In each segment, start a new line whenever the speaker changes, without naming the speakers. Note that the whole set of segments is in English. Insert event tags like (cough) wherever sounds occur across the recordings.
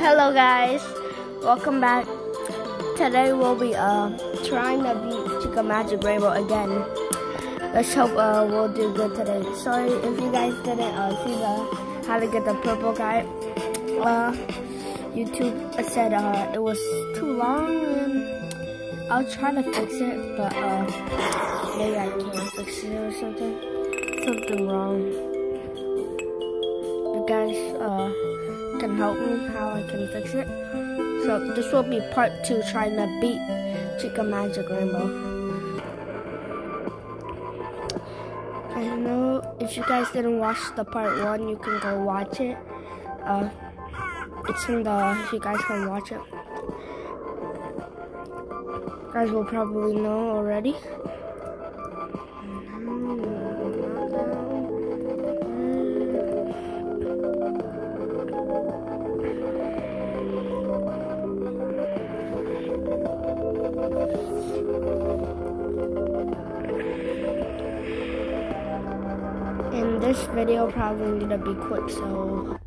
Hello guys, welcome back. Today we'll be uh trying to beat Chica Magic Rainbow again. Let's hope uh we'll do good today. Sorry if you guys didn't uh see the how to get the purple guy. Uh YouTube said uh it was too long and I'll try to fix it, but uh maybe I can't fix it or something. Something wrong. You guys uh can help me how I can fix it. So this will be part two trying to beat Chica Magic Rainbow. I know if you guys didn't watch the part one, you can go watch it. Uh, it's in the, you guys can watch it. You guys will probably know already. This video probably gonna be quick, so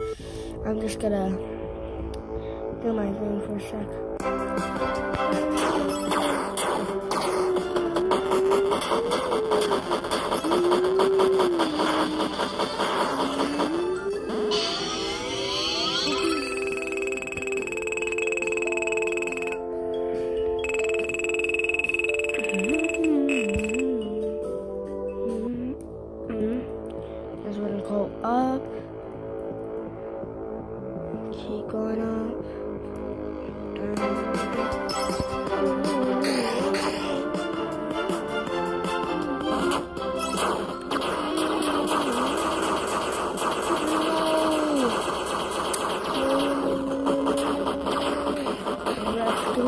I'm just gonna do my thing for a sec. Just gonna go up. Keep going up. There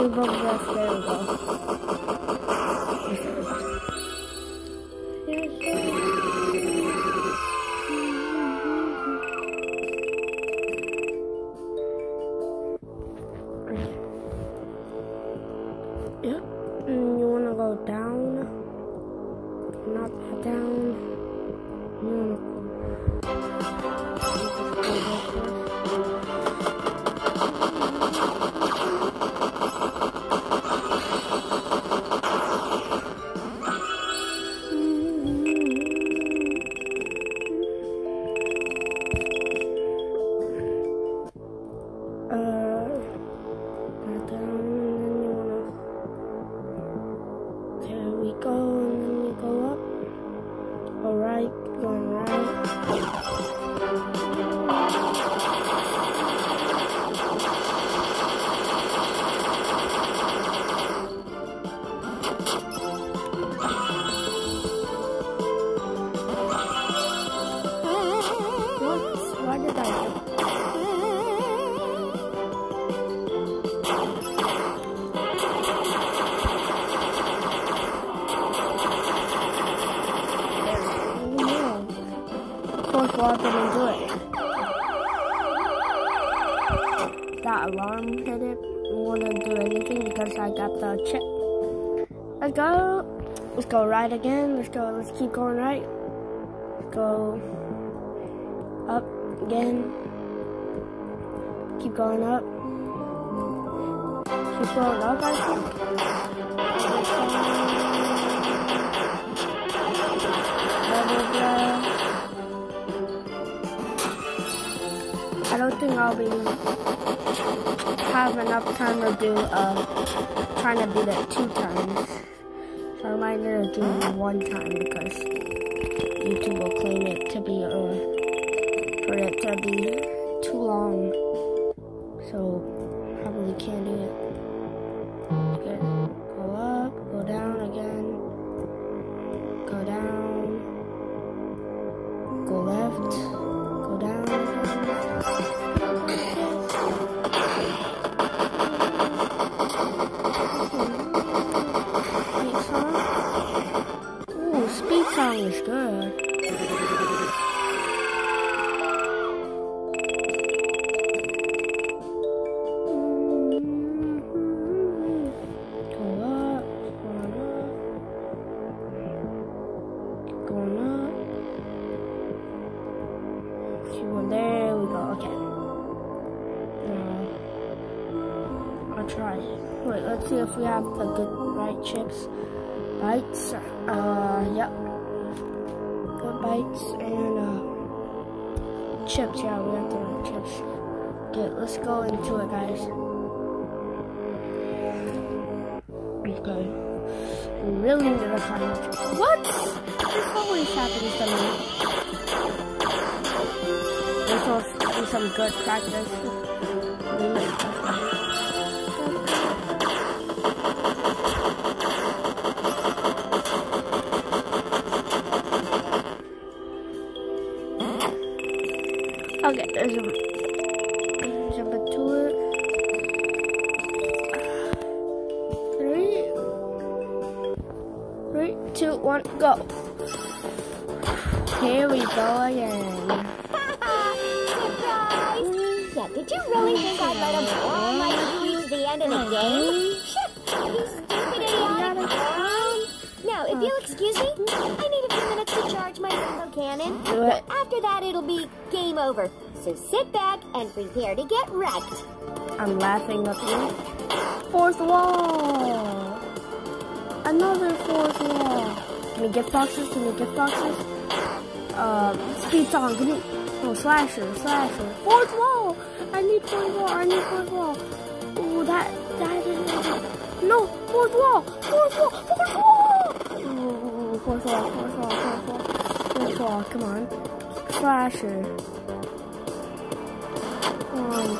we go. Down, and then you wanna. There we go, Didn't do? That alarm hit it. Wouldn't do anything because I got the chip. Let's go. Let's go right again. Let's go. Let's keep going right. Let's go up again. Keep going up. Keep going up, I think. Be have enough time to do uh trying to beat it two times. So I might to do one time because YouTube will claim it to be uh for it to be too long. Wanna try. Wait, let's see if we have the good right chips. Bytes. Uh, yep. Good bytes and uh, chips. Yeah, we have the right chips. Okay, let's go into it, guys. Okay. We really need to find. What? This always happens to me. This will be some good practice. Okay, there's a jump into it. Three, three, two, one, go. Here we go again. (laughs)
Surprise! Yeah, did you really think I'd let him all my keys the end of the game? Shit! You stupid idiotic clown! Now, if you'll excuse me, I need a few minutes to charge my rainbow cannon.
It.
After that, it'll be game over. So sit back and prepare to get wrecked.
I'm laughing up here. Fourth wall. Another fourth wall. Can we get boxes? Can we get boxes? Um, speed song. Give me. Oh, slasher, slasher. Fourth wall. I need fourth wall. I need fourth wall. Ooh, that that is no fourth wall. Fourth wall. Fourth wall. Ooh, fourth wall. Fourth wall. Fourth wall. Fourth wall. Come on. Slasher. Um,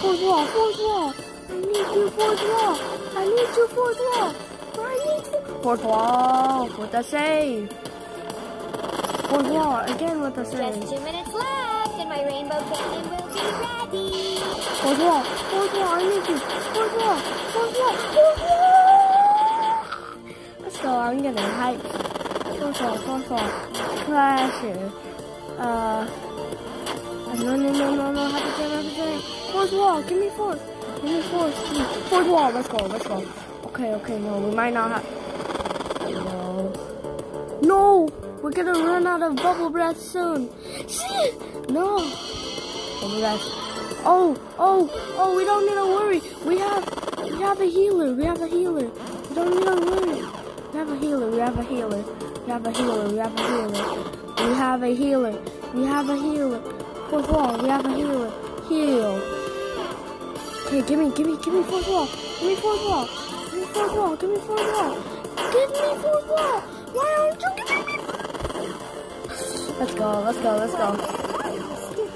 fourth wall, fourth wall. I need you, fourth wall. I need you, fourth wall. I need you. Fourth wall with a save. Fourth wall again with a
Just two minutes left, my rainbow cannon will be ready.
Fourth wall, fourth wall. I need you. Fourth wall, fourth wall, fourth wall. Let's go. I'm getting hyped. Fourth wall, fourth wall. Flasher. Uh. No, no, no, no, no. Happy jam, happy jam. Wall. Give me fourth. Give me fourth wall. Let's go. Let's go. Okay, okay. No, we might not have. No. No. We're gonna run out of bubble breath soon. No. Oh Bubble breath. Oh, oh, oh. We don't need to worry. We have, we have a healer. We have a healer. We don't need to worry. We have a healer. We have a healer. We have a healer. We have a healer. We have a healer. We have a healer. Fourth wall. We have a healer. Heal. Okay, give me, give me, give me fourth wall. Give me fourth wall. Give me fourth wall. Give me fourth wall. Give me fourth wall. Why aren't you giving me? (sighs) Let's go. Let's go. Let's go.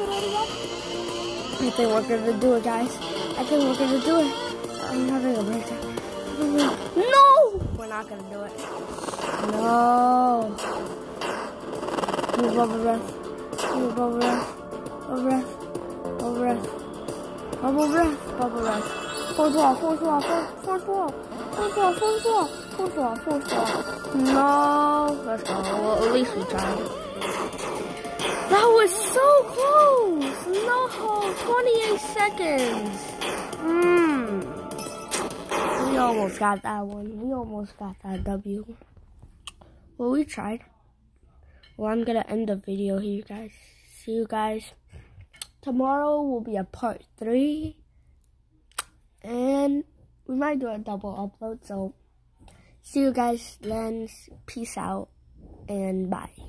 I think we're gonna do it, guys. I think we're gonna do it. I'm having a breakdown. No, we're not gonna do it. No. Me bubble breath. Me bubble breath. Bubble breath. Bubble breath. Bubble breath. Bubble breath. Fourth wall. Fourth wall. Fourth wall. Fourth wall. Fourth wall. Fourth wall. Fourth wall. No. Let's go. Well, at least we tried. That was so close! No, 28 seconds. Mmm. We almost got that one. We almost got that W. Well, we tried. Well, I'm gonna end the video here, guys. See you guys. Tomorrow will be a part three. And we might do a double upload, so see you guys then. Peace out and bye.